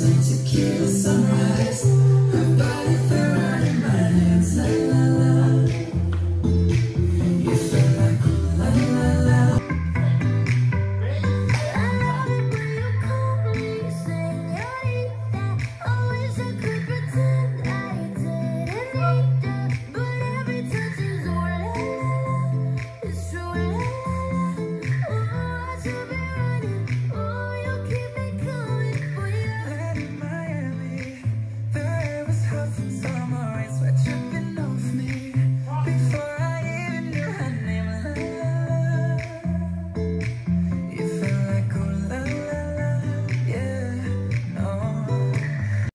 to kill the sunrise.